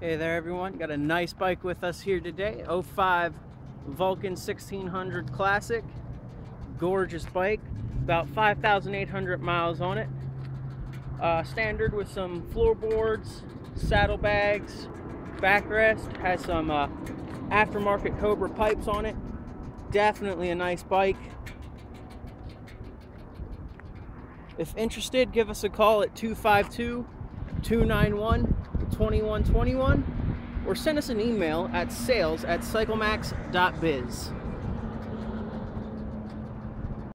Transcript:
Hey there everyone, got a nice bike with us here today, 05 Vulcan 1600 Classic. Gorgeous bike, about 5,800 miles on it. Uh, standard with some floorboards, saddlebags, backrest, has some uh, aftermarket Cobra pipes on it. Definitely a nice bike. If interested, give us a call at 252 291 2121 or send us an email at sales at cyclemax.biz.